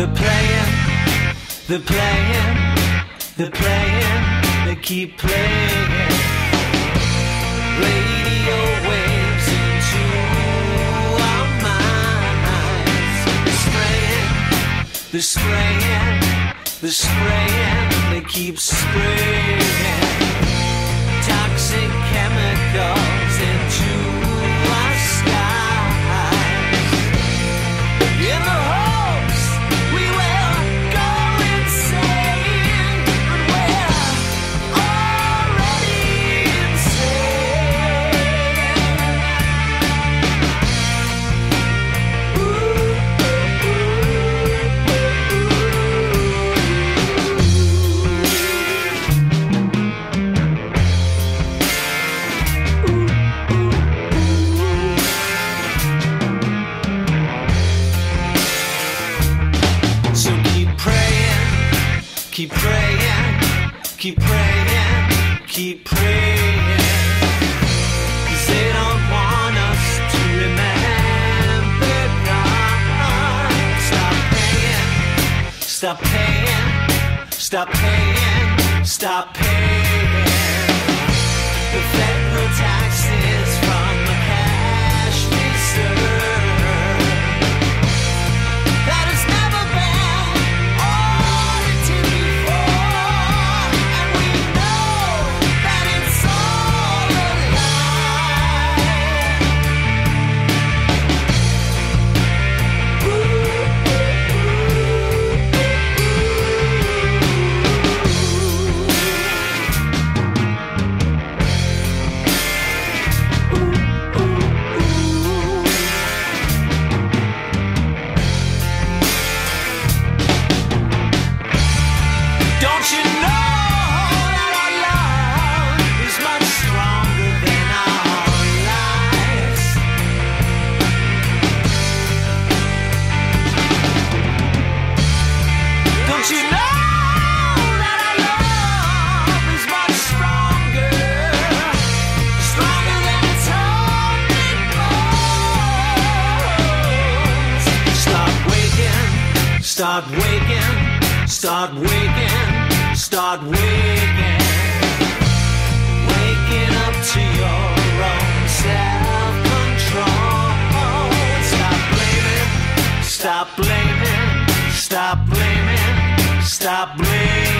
The playing, the playing, the playing, they keep playing. Radio waves into our minds. The spraying, the spraying, the spraying, and they keep spraying. Keep praying, keep praying, keep praying. 'Cause they don't want us to remember. Stop paying, stop paying, stop paying, stop paying. Start waking, start waking, start waking, waking. Up to your own self-control. Stop blaming, stop blaming, stop blaming, stop blaming.